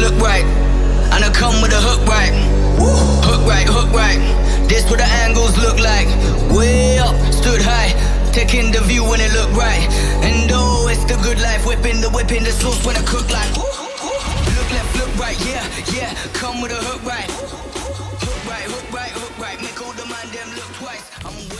look right. And I come with a hook right. Hook right, hook right. This what the angles look like. Way up, stood high. Taking the view when it look right. And oh, it's the good life. Whipping the whipping the sauce when I cook like. Look left, look right, yeah, yeah. Come with a hook right. Hook right, hook right, hook right. Make all the man them look twice. I'm